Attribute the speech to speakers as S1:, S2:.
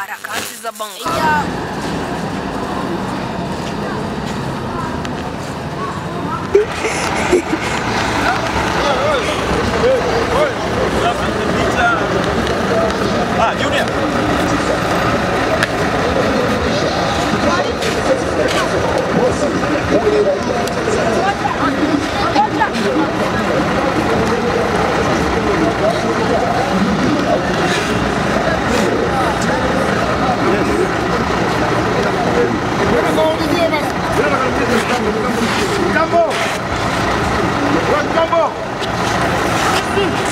S1: harakati za
S2: banki.
S3: Ah, Junior! Bravo!